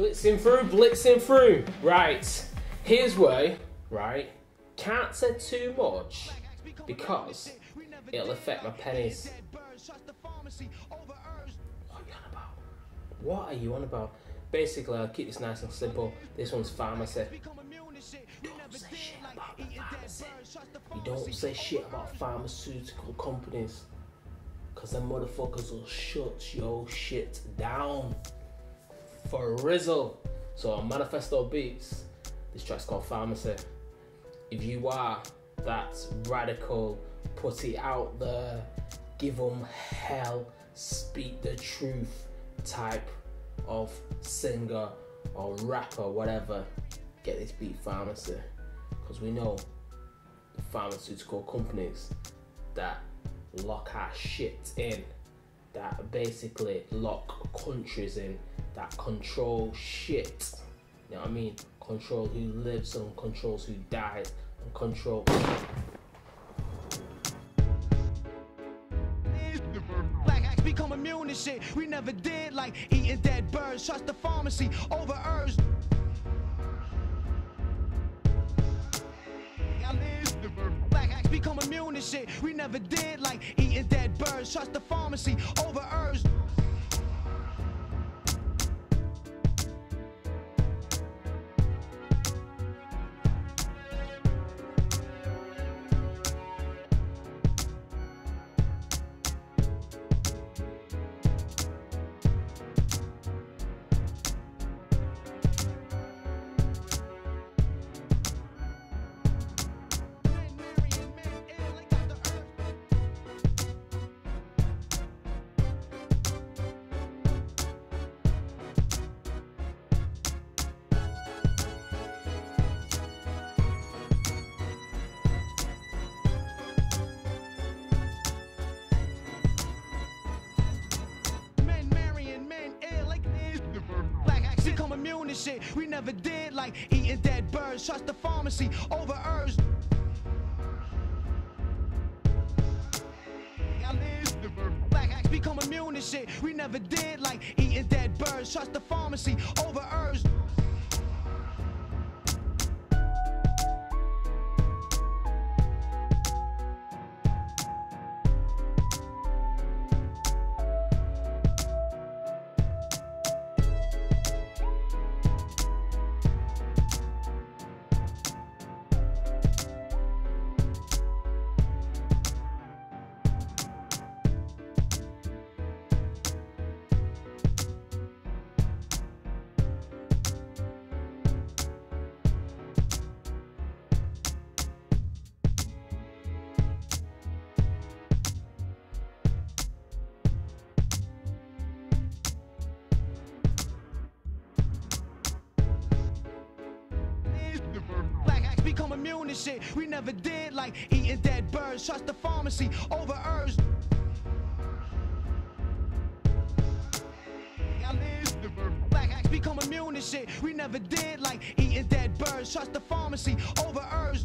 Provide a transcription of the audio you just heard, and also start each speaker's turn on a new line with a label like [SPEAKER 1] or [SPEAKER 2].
[SPEAKER 1] Blitzing through, blitzing through. Right. Here's way, right? Can't say too much because it'll affect my pennies. What are you on about? What are you on about? Basically, I'll keep this nice and simple. This one's pharmacy. Don't say shit about pharmacy. You don't say shit about pharmaceutical companies. Cause them motherfuckers will shut your shit down. For Rizzle. So on Manifesto Beats, this track's called Pharmacy. If you are that radical, put it out there, give them hell, speak the truth type of singer or rapper, whatever, get this beat Pharmacy. Because we know the pharmaceutical companies that lock our shit in, that basically lock countries in, that control shit. You know what I mean? Control who lives and controls who dies and control.
[SPEAKER 2] Become immune to shit we never did, like eating dead birds. Trust the pharmacy over herbs. Become immune to shit we never did, like eating dead birds. Trust the pharmacy over herbs. Immune to shit we never did, like eating dead birds. Trust the pharmacy over herbs. Black acts become immune to shit we never did, like eating dead birds. Trust the pharmacy over Black acts become immune to shit we never did, like eating dead birds. Trust the pharmacy over herbs. Black acts become immune to shit we never did, like eating dead birds. Trust the pharmacy over herbs.